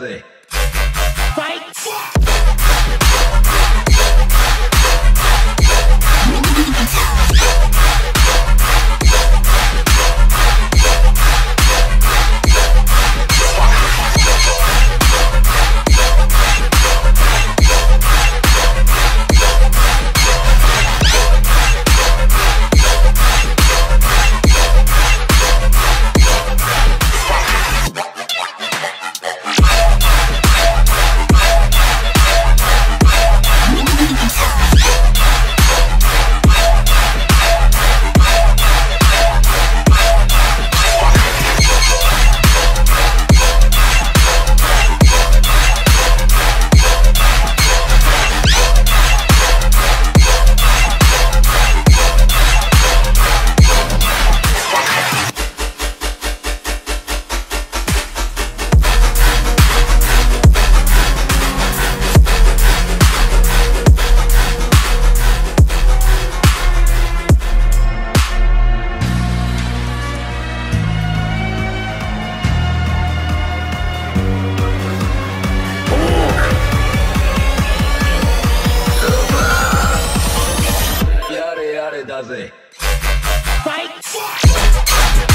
ぜ does it? Fight!